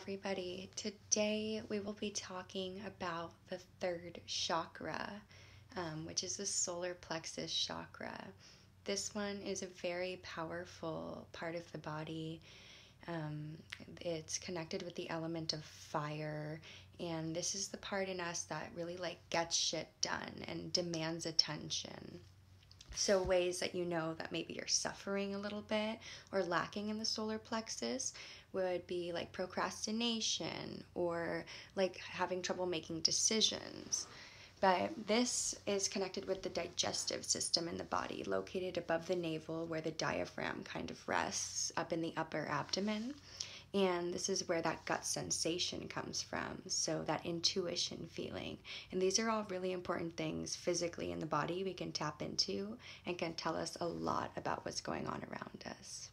everybody. Today we will be talking about the third chakra, um, which is the solar plexus chakra. This one is a very powerful part of the body. Um, it's connected with the element of fire, and this is the part in us that really like gets shit done and demands attention. So, ways that you know that maybe you're suffering a little bit or lacking in the solar plexus would be like procrastination or like having trouble making decisions. But this is connected with the digestive system in the body, located above the navel where the diaphragm kind of rests up in the upper abdomen. And this is where that gut sensation comes from. So, that intuition feeling. And these are all really important things physically in the body we can tap into and can tell us a lot about what's going on around us.